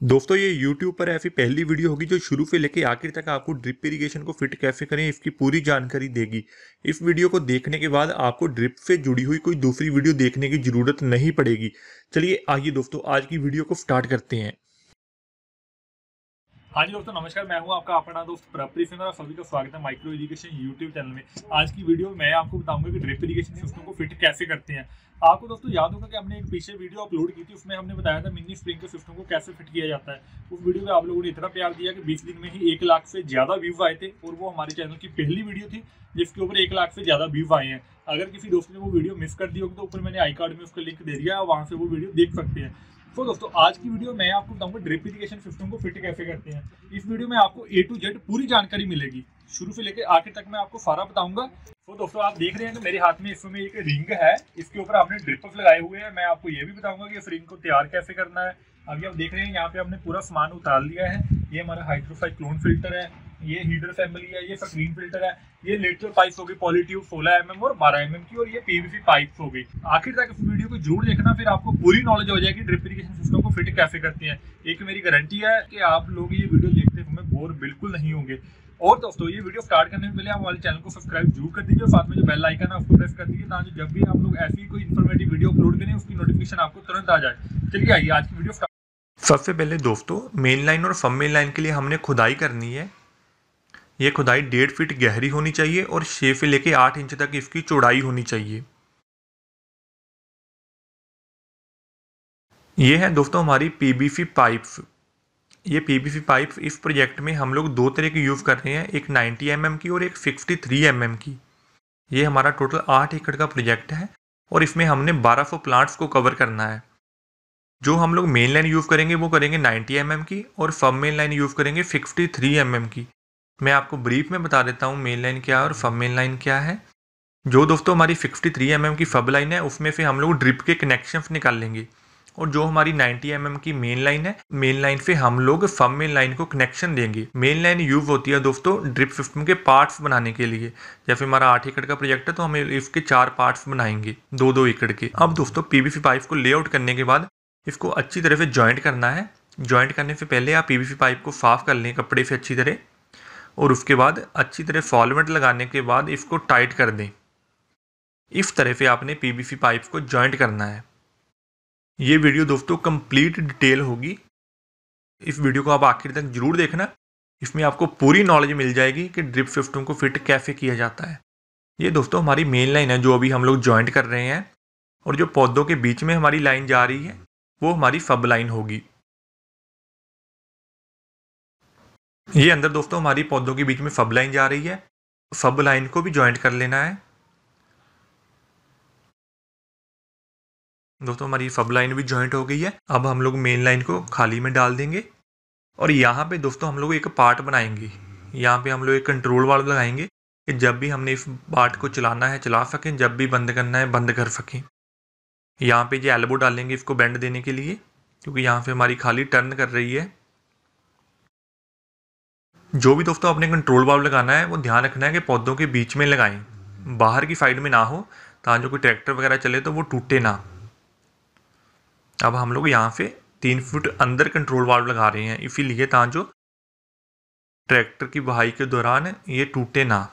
दोस्तों, ये YouTube पर ऐसी पहली वीडियो होगी जो शुरू से लेकर आखिर तक आपको ड्रिप इरिगेशन को फिट कैसे करें, इसकी पूरी जानकारी देगी। इस वीडियो को देखने के बाद आपको ड्रिप से जुड़ी हुई कोई दूसरी वीडियो देखने की ज़रूरत नहीं पड़ेगी। चलिए, आइए दोस्तों, आज की वीडियो को स्टार्ट करते हैं। हाँ जी दोस्तों, नमस्कार, मैं हूँ आपका, अपना दोस्त प्रपरी सिंह और सभी का स्वागत है माइक्रो इरिगेशन यूट्यूब चैनल में। आज की वीडियो में मैं आपको बताऊँगा कि ड्रिप इरीगेशन सिस्टम को फिट कैसे करते हैं। आपको दोस्तों याद होगा कि हमने एक पीछे वीडियो अपलोड की थी, उसमें हमने बताया था मिनी स्प्रिंकलर सिस्टम को कैसे फिट किया जाता है। उस वीडियो में आप लोगों ने इतना प्यार दिया कि बीस दिन में ही एक लाख से ज़्यादा व्यूज़ आए थे और वो हमारे चैनल की पहली वीडियो थी, जिसके ऊपर एक लाख से ज़्यादा व्यूज़ आए हैं। अगर किसी दोस्त ने वो वीडियो मिस कर दी होगी तो ऊपर मैंने आई कार्ड में उसका लिंक दे दिया वहाँ से वो वीडियो देख सकते हैं। तो दोस्तों आज की वीडियो में आपको बताऊँगा ड्रिप इरिगेशन सिस्टम को फिट कैसे करते हैं। इस वीडियो में आपको ए टू जेड पूरी जानकारी मिलेगी। शुरू से लेकर आखिर तक मैं आपको सारा बताऊँगा। तो दोस्तों, आप देख रहे हैं कि मेरे हाथ में इसमें एक रिंग है। इसके ऊपर हमने ड्रिपर्स लगाए हुए हैं। मैं आपको ये भी बताऊँगा कि इस रिंग को तैयार कैसे करना है। अभी आप देख रहे हैं, यहाँ पे हमने पूरा सामान उतार लिया है। ये हमारा हाइड्रोसाइक्लोन फ़िल्टर है। ये हीटर फैमिली है, ये स्क्रीन फ़िल्टर है, ये लेटरल पाइप हो गई पॉलिट्यूब सोलह एम एम और बारह एम एम की, और ये पीवीसी पाइप हो गई आखिर तक इस वीडियो को ज़रूर देखना, फिर आपको पूरी नॉलेज हो जाएगी ड्रिप इरिगेशन सिस्टम को फिट कैसे करते हैं। एक मेरी गारंटी है कि आप लोग ये वीडियो देखते हुए बोर बिल्कुल नहीं होंगे। और दोस्तों, ये वीडियो स्टार्ट करने से पहले हमारे चैनल को सब्सक्राइब ज़रूर कर दीजिए और साथ में जो बेल आइकन है उसको प्रेस कर दीजिए, ताकि जब भी आप लोग ऐसी कोई इन्फॉर्मेटिव वीडियो अपलोड करें, उसकी नोटिफिकेशन आपको तुरंत आ जाए। चलिए आइए, आज की वीडियो सबसे पहले दोस्तों मेन लाइन और फम मेन लाइन के लिए हमने खुदाई करनी है। ये खुदाई डेढ़ फीट गहरी होनी चाहिए और छः से लेके आठ इंच तक इसकी चौड़ाई होनी चाहिए। ये है दोस्तों हमारी पीबीसी पाइप्स। ये पीबीसी पाइप्स इस प्रोजेक्ट में हम लोग दो तरह की यूज़ कर रहे हैं, एक 90 एम mm की और एक 63 एम mm की। ये हमारा टोटल आठ एकड़ का प्रोजेक्ट है और इसमें हमने 1200 प्लांट्स को कवर करना है। जो हम लोग मेन लाइन यूज़ करेंगे वो करेंगे 90 एम mm की और फम मेन लाइन यूज़ करेंगे 63 एम mm की। मैं आपको ब्रीफ में बता देता हूँ मेन लाइन क्या है और फब मेन लाइन क्या है। जो दोस्तों हमारी 53 थ्री mm की फब लाइन है, उसमें से हम लोग ड्रिप के कनेक्शन निकाल लेंगे। और जो हमारी 90 mm की मेन लाइन है मेन लाइन पे हम लोग फब मेन लाइन को कनेक्शन देंगे। मेन लाइन यूज़ होती है दोस्तों ड्रिप सिस्टम के पार्ट्स बनाने के लिए। जैसे हमारा आठ एकड़ का प्रोजेक्ट है तो हम इसके चार पार्ट्स बनाएँगे दो दो एकड़ के। अब दोस्तों पीवीसी पाइप को लेआउट करने के बाद इसको अच्छी तरह से ज्वाइंट करना है। ज्वाइंट करने से पहले आप पीवीसी पाइप को साफ़ कर लें कपड़े से अच्छी तरह। और उसके बाद अच्छी तरह सॉल्वेंट लगाने के बाद इसको टाइट कर दें। इस तरह से आपने पीवीसी पाइप को जॉइंट करना है। ये वीडियो दोस्तों कंप्लीट डिटेल होगी। इस वीडियो को आप आखिर तक ज़रूर देखना। इसमें आपको पूरी नॉलेज मिल जाएगी कि ड्रिप सिस्टम को फिट कैसे किया जाता है। ये दोस्तों हमारी मेन लाइन है जो अभी हम लोग ज्वाइंट कर रहे हैं और जो पौधों के बीच में हमारी लाइन जा रही है, वो हमारी सब लाइन होगी। ये अंदर दोस्तों हमारी पौधों के बीच में सब लाइन जा रही है। सब लाइन को भी ज्वाइंट कर लेना है। दोस्तों हमारी सब लाइन भी ज्वाइंट हो गई है। अब हम लोग मेन लाइन को खाली में डाल देंगे। और यहाँ पे दोस्तों हम लोग एक पार्ट बनाएँगे। यहाँ पे हम लोग एक कंट्रोल वाल लगाएँगे कि जब भी हमने इस पार्ट को चलाना है, चला सकें, जब भी बंद करना है, बंद कर सकें। यहाँ पे जो एल्बो डालेंगे इसको बेंड देने के लिए, क्योंकि यहाँ पे हमारी खाली टर्न कर रही है। जो भी दोस्तों अपने कंट्रोल वाल्व लगाना है, वो ध्यान रखना है कि पौधों के बीच में लगाएँ। बाहर की साइड में ना हो, ताकि जो कोई ट्रैक्टर वगैरह चले तो वो टूटे ना। अब हम लोग यहाँ से तीन फुट अंदर कंट्रोल वाल्व लगा रहे हैं, इसीलिए ताकि जो ट्रैक्टर की बहाई के दौरान ये टूटे ना।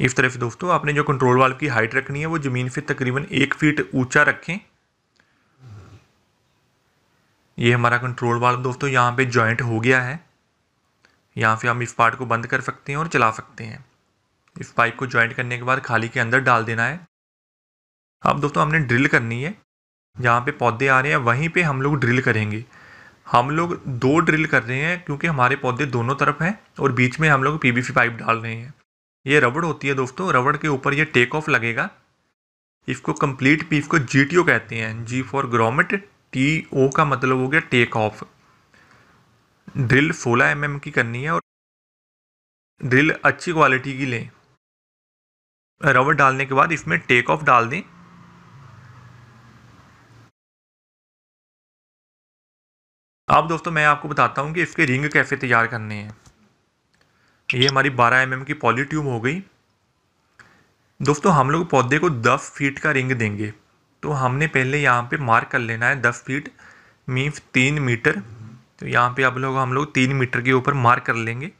इस तरह से दोस्तों, आपने जो कंट्रोल वाल्व की हाइट रखनी है, वो ज़मीन से तकरीबन एक फीट ऊँचा रखें। ये हमारा कंट्रोल वाल्व दोस्तों यहाँ पे जॉइंट हो गया है। यहाँ पे हम इस पार्ट को बंद कर सकते हैं और चला सकते हैं। इस पाइप को ज्वाइंट करने के बाद खाली के अंदर डाल देना है। अब दोस्तों हमने ड्रिल करनी है। जहाँ पे पौधे आ रहे हैं, वहीं पे हम लोग ड्रिल करेंगे। हम लोग दो ड्रिल कर रहे हैं क्योंकि हमारे पौधे दोनों तरफ़ हैं और बीच में हम लोग पीवीसी पाइप डाल रहे हैं। ये रबड़ होती है दोस्तों, रबड़ के ऊपर ये टेक ऑफ़ लगेगा। इसको कंप्लीट पीस को जी कहते हैं। G for grommet T O का मतलब हो गया take off drill 16 M mm की करनी है और ड्रिल अच्छी क्वालिटी की लें। रबर डालने के बाद इसमें टेक ऑफ़ डाल दें। अब दोस्तों मैं आपको बताता हूँ कि इसके रिंग कैसे तैयार करने हैं। ये हमारी 12 एम mm की पॉली ट्यूब हो गई। दोस्तों हम लोग पौधे को 10 फीट का रिंग देंगे। तो हमने पहले यहाँ पे मार्क कर लेना है दस फीट मीन्स तीन मीटर तो यहाँ पे अब लोग, हम लोग तीन मीटर के ऊपर मार्क कर लेंगे।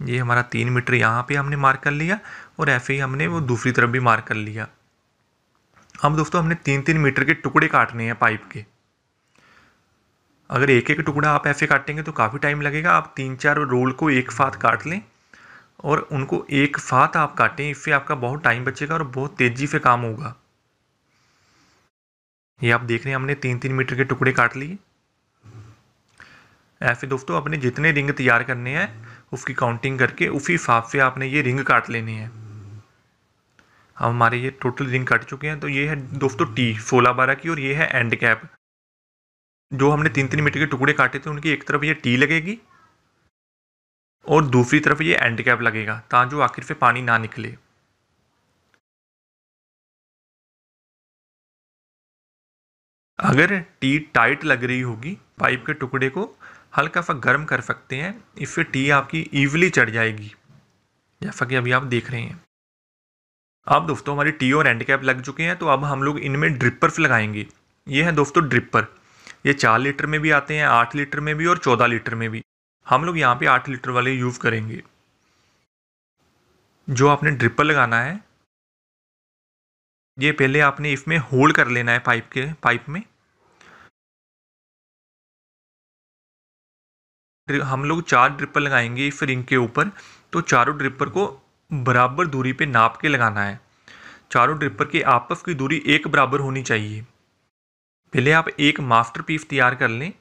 ये हमारा तीन मीटर यहाँ पे हमने मार्क कर लिया और ऐसे ही हमने वो दूसरी तरफ़ भी मार्क कर लिया। हम दोस्तों, हमने तीन तीन मीटर के टुकड़े काटने हैं पाइप के। अगर एक एक टुकड़ा आप ऐसे काटेंगे तो काफ़ी टाइम लगेगा। आप तीन चार रोल को एक साथ काट लें और उनको एक साथ आप काटें, इससे आपका बहुत टाइम बचेगा और बहुत तेज़ी से काम होगा। ये आप देख रहे हैं, हमने तीन तीन मीटर के टुकड़े काट लिए। ऐसे दोस्तों अपने जितने रिंग तैयार करने हैं, उसकी काउंटिंग करके उसी हिसाब से आपने ये रिंग काट लेने हैं। अब हमारे ये टोटल रिंग कट चुके हैं तो ये है दोस्तों टी सोलह बारह की, और ये है एंड कैप जो हमने तीन तीन मीटर के टुकड़े काटे थे, उनकी एक तरफ़ ये टी लगेगी, और दूसरी तरफ़ ये एंड कैप लगेगा ताकि आखिर से पानी ना निकले। अगर टी टाइट लग रही होगी पाइप के टुकड़े को हल्का सा गर्म कर सकते हैं, इससे टी आपकी ईवली चढ़ जाएगी। जैसा कि अभी आप देख रहे हैं। अब दोस्तों हमारी टी और एंड कैप लग चुके हैं तो अब हम लोग इनमें ड्रिपर्स लगाएँगे। ये हैं दोस्तों ड्रिपर ये चार लीटर में भी आते हैं, आठ लीटर में भी और चौदह लीटर में भी। हम लोग यहाँ पे आठ लीटर वाले यूज़ करेंगे। जो आपने ड्रिपर लगाना है, ये पहले आपने इसमें होल्ड कर लेना है पाइप के, पाइप में। हम लोग चार ड्रिपर लगाएँगे इस रिंग के ऊपर तो चारों ड्रिपर को बराबर दूरी पे नाप के लगाना है। चारों ड्रिपर की आपस की दूरी एक बराबर होनी चाहिए। पहले आप एक मास्टर पीस तैयार कर लें,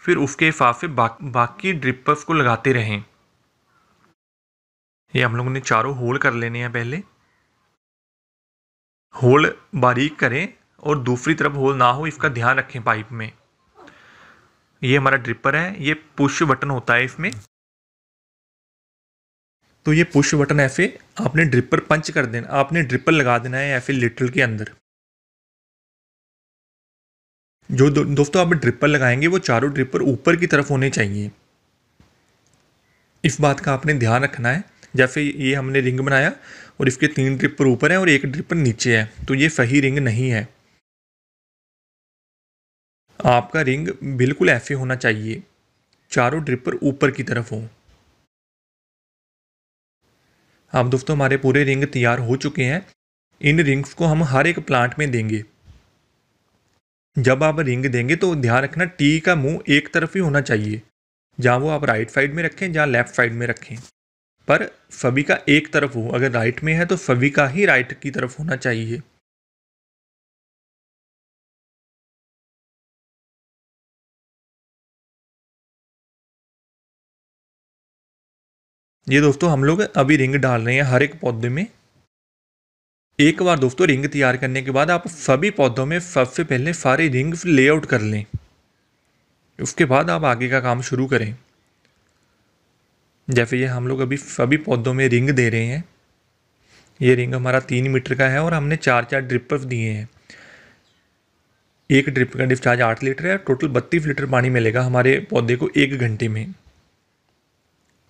फिर उसके हिसाब से बाकी ड्रिपर्स को लगाते रहें। ये हम लोगों ने चारों होल कर लेने हैं पहले। होल बारीक करें और दूसरी तरफ़ होल ना हो, इसका ध्यान रखें पाइप में। ये हमारा ड्रिपर है ये पुश बटन होता है इसमें। तो ये पुश बटन ऐसे आपने ड्रिपर पंच कर देना आपने ड्रिपर लगा देना है ऐसे लिटल के अंदर। जो दो, दोस्तों आप ड्रिपर लगाएँगे वो चारों ड्रिपर ऊपर की तरफ़ होने चाहिए। इस बात का आपने ध्यान रखना है जैसे ये हमने रिंग बनाया और इसके तीन ड्रिपर ऊपर हैं और एक ड्रिपर नीचे है तो ये सही रिंग नहीं है। आपका रिंग बिल्कुल ऐसे होना चाहिए। चारों ड्रिपर ऊपर की तरफ़ हो। अब दोस्तों, हमारे पूरे रिंग तैयार हो चुके हैं। इन रिंग्स को हम हर एक प्लांट में देंगे। जब आप रिंग देंगे तो ध्यान रखना, टी का मुँह एक तरफ़ ही होना चाहिए। जहाँ वो आप राइट साइड में रखें, जहाँ लेफ़्ट साइड में रखें। पर सभी का एक तरफ़ हो। अगर राइट में है तो सभी का ही राइट की तरफ़ होना चाहिए। ये दोस्तों हम लोग अभी रिंग डाल रहे हैं हर एक पौधे में। एक बार दोस्तों रिंग तैयार करने के बाद आप सभी पौधों में सबसे पहले सारे रिंग लेआउट कर लें। उसके बाद आप आगे का काम शुरू करें। जैसे ये हम लोग अभी सभी पौधों में रिंग दे रहे हैं। ये रिंग हमारा तीन मीटर का है और हमने चार चार ड्रिपर्स दिए हैं। एक ड्रिप का डिस्चार्ज आठ लीटर है, टोटल बत्तीस लीटर पानी मिलेगा हमारे पौधे को एक घंटे में।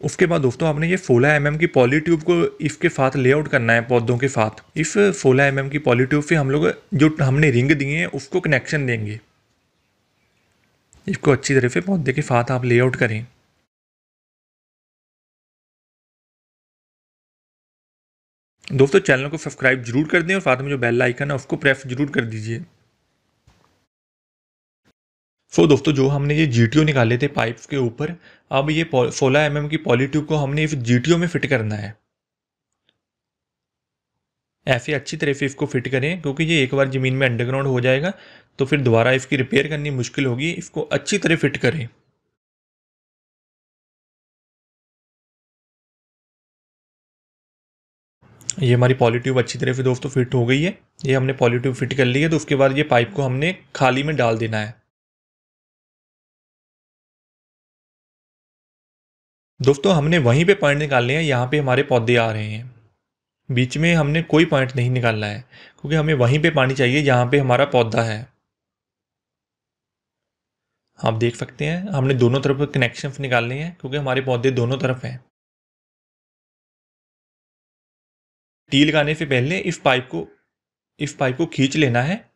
उसके बाद दोस्तों आपने ये सोलह एम की पॉली ट्यूब को इसके साथ लेआउट करना है, पौधों के साथ। इस सोलह एम की पॉली ट्यूब से हम लोग जो हमने रिंग दिए हैं, उसको कनेक्शन देंगे। इसको अच्छी तरह से पौधे के साथ आप लेआउट करें। दोस्तों, चैनल को सब्सक्राइब ज़रूर कर दें और साथ में जो बेल आइकन है, उसको प्रेस ज़रूर कर दीजिए। सो so, दोस्तों जो हमने ये जीटीओ निकाले थे पाइप्स के ऊपर अब ये सोलह एम mm की पॉलीट्यूब को हमने जीटीओ में फिट करना है। ऐसे अच्छी तरह से इसको फिट करें क्योंकि ये एक बार ज़मीन में अंडरग्राउंड हो जाएगा तो फिर दोबारा इसकी रिपेयर करनी मुश्किल होगी। इसको अच्छी तरह फिट करें। ये हमारी पॉलीट्यूब अच्छी तरह से दोस्तों फिट हो गई है। ये हमने पॉलीट्यूब फिट कर ली है तो उसके बाद ये पाइप को हमने खाली में डाल देना है। दोस्तों, हमने वहीं पे पॉइंट निकालने हैं, यहाँ पे हमारे पौधे आ रहे हैं। बीच में हमने कोई पॉइंट नहीं निकालना है, क्योंकि हमें वहीं पे पानी चाहिए जहाँ पे हमारा पौधा है। आप देख सकते हैं, हमने दोनों तरफ़ कनेक्शन निकालने हैं, क्योंकि हमारे पौधे दोनों तरफ़ हैं। टी लगाने से पहले इस पाइप को, इस पाइप को खींच लेना है,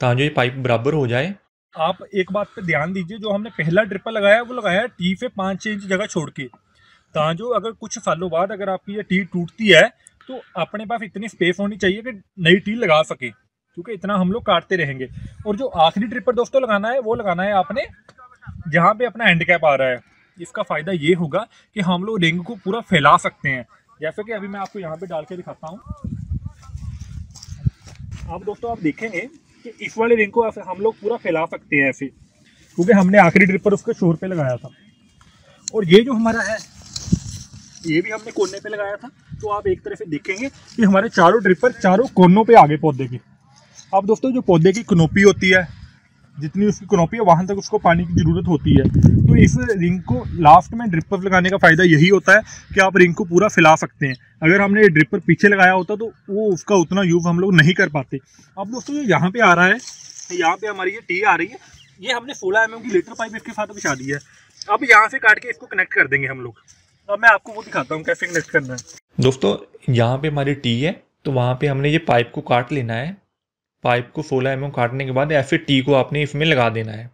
ताकि ये पाइप बराबर हो जाए। आप एक बात पे ध्यान दीजिए, जो हमने पहला ड्रिपर लगाया, वो लगाया टी पे पाँच छः इंच जगह छोड़ के। ताजो अगर कुछ सालों बाद अगर आपकी ये टी टूटती है तो अपने पास इतनी स्पेस होनी चाहिए कि नई टी लगा सके, क्योंकि इतना हम लोग काटते रहेंगे। और जो आखिरी ट्रिपर दोस्तों लगाना है, वो लगाना है आपने जहाँ पे अपना हैंड आ रहा है। इसका फ़ायदा ये होगा कि हम लोग रिंग को पूरा फैला सकते हैं। जैसे कि अभी मैं आपको यहाँ पे डाल के दिखाता हूँ। आप दोस्तों आप देखेंगे कि इस वाले रिंग को हम लोग पूरा फैला सकते हैं ऐसे, क्योंकि हमने आखिरी ट्रिपर उसके शोर पे लगाया था। और ये जो हमारा है, ये भी हमने कोने पे लगाया था तो आप एक तरह से देखेंगे कि हमारे चारों ड्रिपर चारों कोनों पे आगे पौधे के। अब दोस्तों, जो पौधे की कनोपी होती है जितनी उसकी कनोपी है, वहाँ तक उसको पानी की ज़रूरत होती है। तो इस रिंग को लास्ट में ड्रिपर लगाने का फ़ायदा यही होता है कि आप रिंग को पूरा फैला सकते हैं। अगर हमने ड्रिपर पीछे लगाया होता तो वो उसका उतना यूज़ हम लोग नहीं कर पाते। अब दोस्तों, ये यहाँ पे आ रहा है। यहाँ पे हमारी ये टी आ रही है। ये हमने सोलह एम की लीटर पाइप इसके साथ बिछा दी है। अब यहाँ से काट के इसको कनेक्ट कर देंगे हम लोग। अब मैं आपको वो दिखाता हूँ कैसे कनेक्ट करना है। दोस्तों, यहाँ पे हमारी टी है तो वहाँ पे हमने ये पाइप को काट लेना है। पाइप को सोलह एम काटने के बाद या फिर टी को आपने इसमें लगा देना है।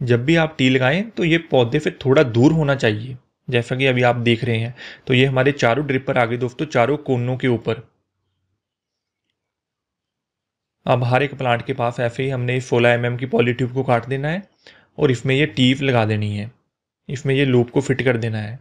जब भी आप टी लगाएँ तो ये पौधे से थोड़ा दूर होना चाहिए, जैसा कि अभी आप देख रहे हैं। तो ये हमारे चारों ड्रिपर आ गए दोस्तों, चारों कोनों के ऊपर। अब हर एक प्लांट के पास ऐसे ही हमने सोलह एम की पॉलीट्यूब को काट देना है और इसमें ये टीप लगा देनी है। इसमें ये लूप को फिट कर देना है।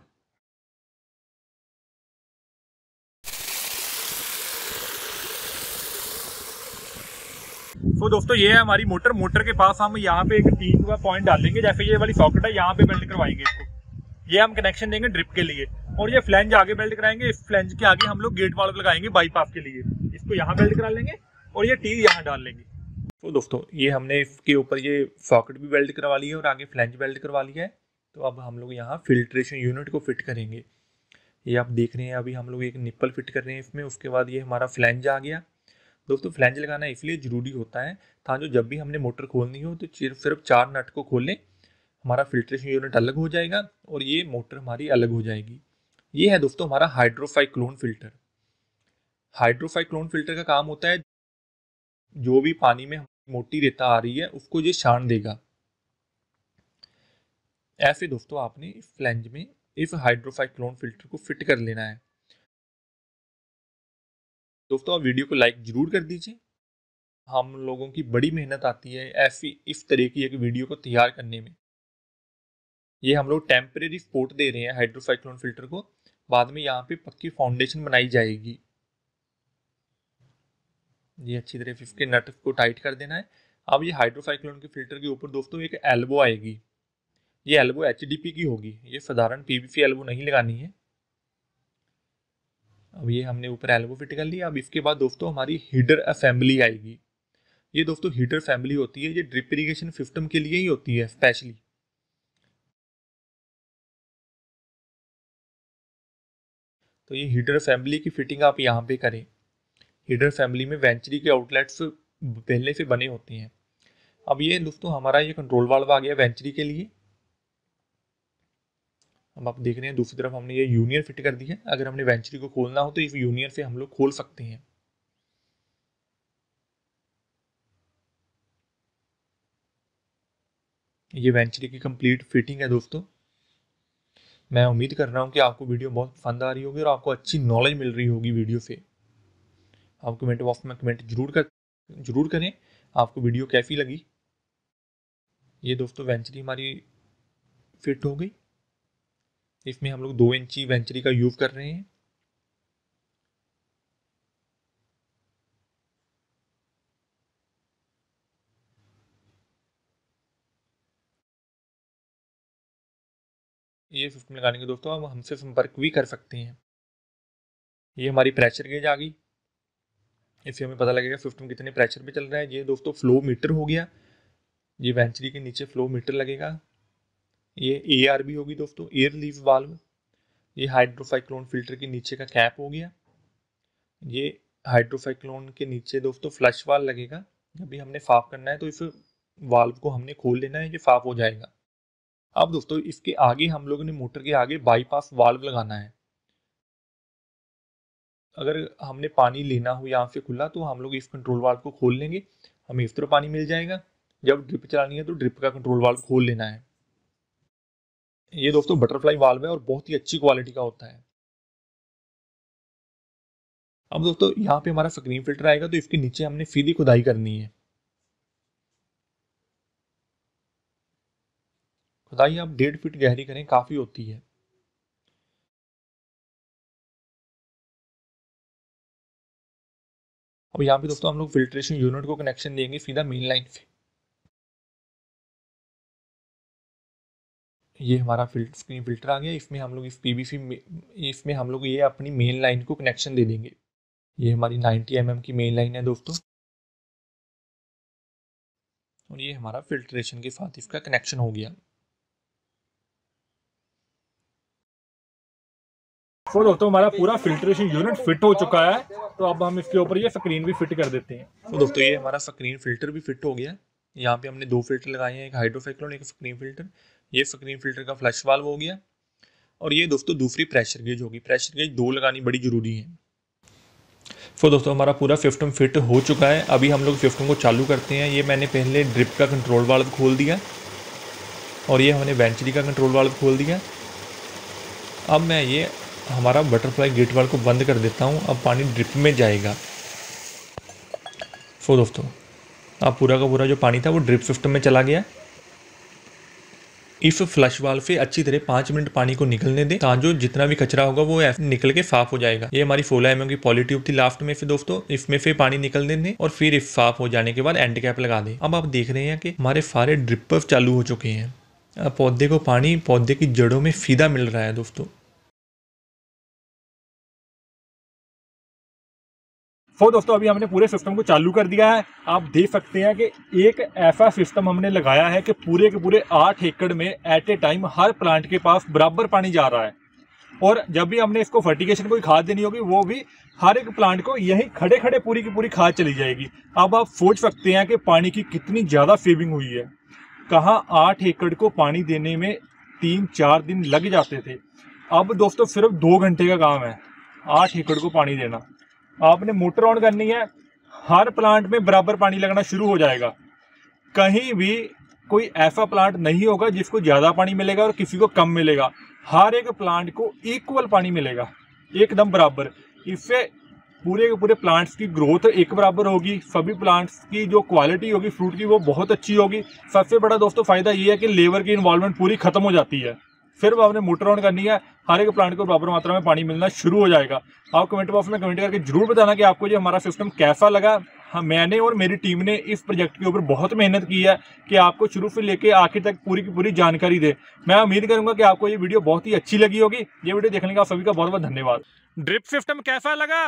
तो दोस्तों, ये है हमारी मोटर। मोटर के पास हम यहाँ पे एक टी का पॉइंट डालेंगे, जैसे ये वाली सॉकेट है, यहाँ पे बेल्ट करवाएँगे इसको। ये हम कनेक्शन देंगे ड्रिप के लिए। और ये फ्लेंज आगे बेल्ट कराएँगे। इस फ्लेंज के आगे हम लोग गेट वाल्व लगाएँगे बाईपास के लिए। इसको यहाँ बेल्ट करा लेंगे और ये टी यहाँ डाल लेंगे। तो दोस्तों, ये हमने इसके ऊपर ये सॉकेट भी बेल्ट करवा ली है और आगे फ्लेंज बेल्ट करवा लिया है। तो अब हम लोग यहाँ फिल्ट्रेशन यूनिट को फिट करेंगे। ये आप देख रहे हैं, अभी हम लोग एक निप्पल फिट कर रहे हैं इसमें। उसके बाद ये हमारा फ्लेंज आ गया। दोस्तों, फ्लैंज लगाना इसलिए ज़रूरी होता है था जो जब भी हमने मोटर खोलनी हो तो सिर्फ़ चार नट को खोल हमारा फिल्ट्रेशन यूनिट अलग हो जाएगा और ये मोटर हमारी अलग हो जाएगी। ये है दोस्तों हमारा हाइड्रोफाइक्लोन फ़िल्टर हाइड्रोफाइक्लोन फ़िल्टर का काम होता है जो भी पानी में मोटी रेता आ रही है, उसको ये छान देगा। ऐसे दोस्तों आपने फ्लैंज में इस हाइड्रोफाइक्लोन फ़िल्टर को फिट कर लेना है। दोस्तों, आप वीडियो को लाइक ज़रूर कर दीजिए। हम लोगों की बड़ी मेहनत आती है ऐसी इस तरह की एक वीडियो को तैयार करने में। ये हम लोग टेम्परेरी सपोर्ट दे रहे हैं हाइड्रोसाइक्लोन फ़िल्टर को। बाद में यहाँ पे पक्की फाउंडेशन बनाई जाएगी। ये अच्छी तरह इसके नट को टाइट कर देना है। अब ये हाइड्रोसाइक्लोन के फ़िल्टर के ऊपर दोस्तों एक एल्बो आएगी। ये एल्बो एचडीपी की होगी। ये साधारण पीवीसी एल्बो नहीं लगानी है। अब ये हमने ऊपर एल्बो फिट कर लिया। अब इसके बाद दोस्तों हमारी हीटर असेंबली आएगी। ये दोस्तों हीटर फैमिली होती है, ये ड्रिप इरीगेशन सिस्टम के लिए ही होती है, स्पेशली। तो ये हीटर फैमिली की फिटिंग आप यहाँ पे करें। हीटर फैमिली में वेंचरी के आउटलेट्स पहले से बने होते हैं। अब ये दोस्तों हमारा ये कंट्रोल वाल्व आ गया वेंचरी के लिए। अब आप देख रहे हैं, दूसरी तरफ़ हमने ये यूनियन फिट कर दी है। अगर हमने वेंचरी को खोलना हो तो इस यूनियन से हम लोग खोल सकते हैं। ये वेंचरी की कंप्लीट फिटिंग है दोस्तों। मैं उम्मीद कर रहा हूँ कि आपको वीडियो बहुत पसंद आ रही होगी और आपको अच्छी नॉलेज मिल रही होगी वीडियो से। आप कमेंट बॉक्स में कमेंट ज़रूर कर, ज़रूर करें। आपको वीडियो कैसी लगी? ये दोस्तों वेंचरी हमारी फिट हो गई। इसमें हम लोग दो इंची वेंचरी का यूज़ कर रहे हैं। ये सिस्टम लगाने के दोस्तों आप हमसे संपर्क भी कर सकते हैं। ये हमारी प्रेशर गेज आ गई। इससे हमें पता लगेगा सिस्टम कितने प्रेशर पे चल रहा है। ये दोस्तों फ्लो मीटर हो गया। ये वेंचरी के नीचे फ्लो मीटर लगेगा। ये ए आर बी होगी दोस्तों एयर लीव वाल्व ये हाइड्रोसाइक्लोन फ़िल्टर के नीचे का कैप हो गया। ये हाइड्रोसाइक्लोन के नीचे दोस्तों फ्लश वाल लगेगा। जब भी हमने साफ़ करना है तो इस वाल्व को हमने खोल लेना है, ये साफ़ हो जाएगा। अब दोस्तों इसके आगे हम लोगों ने मोटर के आगे बाईपास वाल्व लगाना है। अगर हमने पानी लेना हो यहाँ से खुला तो हम लोग इस कंट्रोल वाल्व को खोल लेंगे। हमें इस तरह पानी मिल जाएगा। जब ड्रिप चलानी है तो ड्रिप का कंट्रोल वाल्व खोल लेना है। ये दोस्तों बटरफ्लाई वाल्व है और बहुत ही अच्छी क्वालिटी का होता है। अब दोस्तों, यहाँ पे हमारा स्क्रीन फ़िल्टर आएगा तो इसके नीचे हमने सीधी खुदाई करनी है। खुदाई आप डेढ़ फीट गहरी करें, काफ़ी होती है। अब यहाँ पे दोस्तों हम लोग फिल्ट्रेशन यूनिट को कनेक्शन देंगे, सीधा मेन लाइन से ये हमारा फ़िल्टर स्क्रीन फ़िल्टर आ गया। इसमें हम लोग इस पीवीसी इसमें हम लोग ये अपनी मेन लाइन को कनेक्शन दे देंगे। ये हमारी 90 एम mm की मेन लाइन है दोस्तों। और ये हमारा फिल्ट्रेशन के साथ इसका कनेक्शन हो गया। तो दोस्तों हमारा पूरा फिल्ट्रेशन यूनिट फिट हो चुका है। तो अब हम इसके ऊपर ये स्क्रीन भी फिट कर देते हैं। तो दोस्तों ये हमारा स्क्रीन फ़िल्टर भी फिट हो गया। यहाँ पे हमने दो फ़िल्टर लगाए हैं एक हाइड्रोफेक्लोन एक स्क्रीन फ़िल्टर ये स्क्रीन फ़िल्टर का फ्लश वाल्व हो गया। और ये दोस्तों दूसरी प्रेशर गेज होगी। प्रेशर गेज दो लगानी बड़ी ज़रूरी है। तो दोस्तों, हमारा पूरा सिस्टम फिट हो चुका है। अभी हम लोग सिस्टम को चालू करते हैं। ये मैंने पहले ड्रिप का कंट्रोल वाल्व खोल दिया। और ये हमने वेंचरी का कंट्रोल वाल्व खोल दिया। अब मैं ये हमारा बटरफ्लाई गेट वाल को बंद कर देता हूँ। अब पानी ड्रिप में जाएगा। सो दोस्तों अब पूरा का पूरा जो पानी था वो ड्रिप सिस्टम में चला गया। इस फ्लश वाल से अच्छी तरह पाँच मिनट पानी को निकलने दें, ताजो जितना भी कचरा होगा वो निकल के साफ़ हो जाएगा। ये हमारी फोला एम की पॉली ट्यूब थी लास्ट में फिर दोस्तों, इसमें फिर पानी निकलने दें और फिर इस साफ़ हो जाने के बाद एंड कैप लगा दें। अब आप देख रहे हैं कि हमारे सारे ड्रिपर चालू हो चुके हैं। पौधे को पानी पौधे की जड़ों में सीधा मिल रहा है दोस्तों। सो दोस्तों, अभी हमने पूरे सिस्टम को चालू कर दिया है। आप देख सकते हैं कि एक ऐसा सिस्टम हमने लगाया है कि पूरे के पूरे आठ एकड़ में एट ए टाइम हर प्लांट के पास बराबर पानी जा रहा है। और जब भी हमने इसको फर्टिगेशन कोई खाद देनी होगी, वो भी हर एक प्लांट को यहीं खड़े खड़े पूरी की पूरी खाद चली जाएगी। अब आप सोच सकते हैं कि पानी की कितनी ज़्यादा सेविंग हुई है। कहाँ आठ एकड़ को पानी देने में तीन, चार दिन लग जाते थे। अब दोस्तों, सिर्फ़ दो घंटे का काम है, आठ एकड़ को पानी देना। आपने मोटर ऑन करनी है, हर प्लांट में बराबर पानी लगना शुरू हो जाएगा। कहीं भी कोई ऐसा प्लांट नहीं होगा जिसको ज़्यादा पानी मिलेगा और किसी को कम मिलेगा। हर एक प्लांट को इक्वल पानी मिलेगा, एकदम बराबर। इससे पूरे के पूरे प्लांट्स की ग्रोथ एक बराबर होगी। सभी प्लांट्स की जो क्वालिटी होगी फ्रूट की, वो बहुत अच्छी होगी। सबसे बड़ा दोस्तों फ़ायदा ये है कि लेबर की इन्वॉल्वमेंट पूरी खत्म हो जाती है। फिर वो आपने मोटर ऑन करनी है। हर एक प्लांट को बराबर मात्रा में पानी मिलना शुरू हो जाएगा। आप कमेंट बॉक्स में कमेंट करके ज़रूर बताना कि आपको जो हमारा सिस्टम कैसा लगा। हाँ मैंने और मेरी टीम ने इस प्रोजेक्ट के ऊपर बहुत मेहनत की है कि आपको शुरू से लेके आखिर तक पूरी की पूरी जानकारी दे। मैं उम्मीद करूँगा कि आपको ये वीडियो बहुत ही अच्छी लगी होगी। ये वीडियो देखने का सभी का बहुत बहुत धन्यवाद। ड्रिप सिस्टम कैसा लगा?